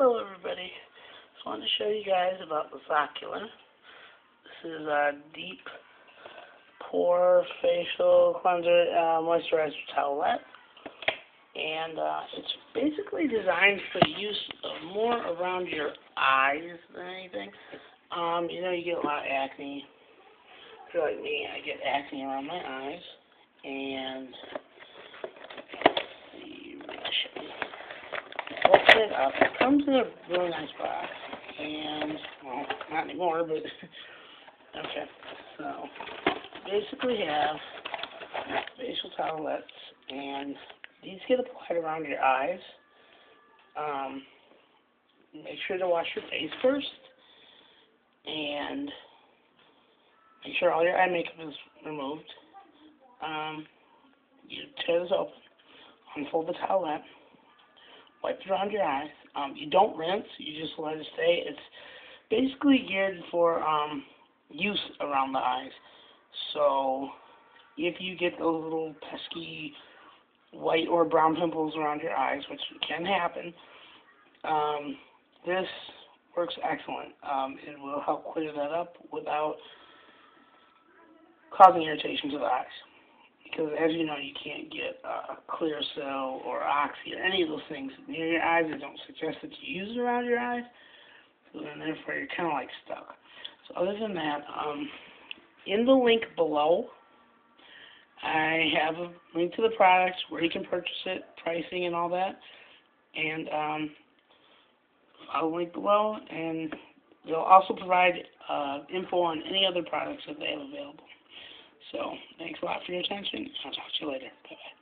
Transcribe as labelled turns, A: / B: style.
A: Hello everybody. Just wanted to show you guys about the Zocular. This is a deep pore facial cleanser uh, moisturizer towelette. And uh, it's basically designed for use of more around your eyes than anything. Um, you know, you get a lot of acne. If you're like me, I get acne around my eyes. It comes in a really nice box. And, well, not anymore, but, okay. So, basically have facial towelettes, and these get applied around your eyes. Um, make sure to wash your face first, and make sure all your eye makeup is removed. Um, you tear this open, unfold the towelette, wipe it around your eyes. Um, you don't rinse, you just let it stay. It's basically geared for um, use around the eyes. So if you get those little pesky white or brown pimples around your eyes, which can happen, um, this works excellent. Um, it will help clear that up without causing irritation to the eyes because as you know, you can't get uh, Clearasil or Oxy or any of those things near your eyes. They don't suggest that you use it around your eyes, so then therefore you're kind of like stuck. So other than that, um, in the link below, I have a link to the products where you can purchase it, pricing and all that, and um, I'll link below, and they'll also provide uh, info on any other products that they have available. So, thanks a lot for your attention. I'll talk to you later. Bye-bye.